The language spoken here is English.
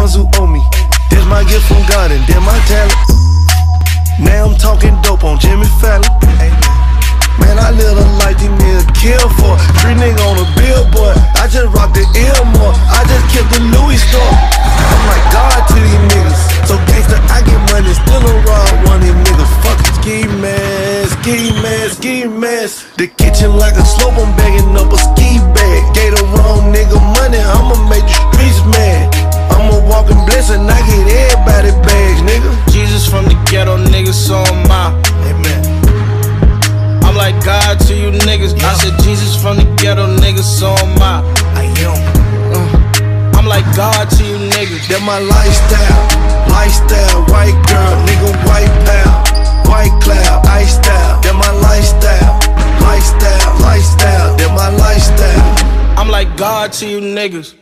ones who owe me. That's my gift from God and that's my talent. Now I'm talking dope on Jimmy Fallon. Man, I live a life these niggas kill for. Three niggas on a billboard. I just rock the Elmore. I just kept the Louis store. I'm like God to these niggas. So gangsta, I get money, still a rob one these niggas. Fuck ski mask, ski mask, ski mask. The kitchen like a slope, I'm bagging up niggas, am I. Amen. I'm like God to you niggas. I said Jesus from the ghetto, niggas, so am I. I am. Uh, I'm like God to you niggas. That my lifestyle, lifestyle, white girl, nigga, white pal, white cloud, ice style. That my lifestyle, lifestyle, lifestyle. That my lifestyle. I'm like God to you niggas.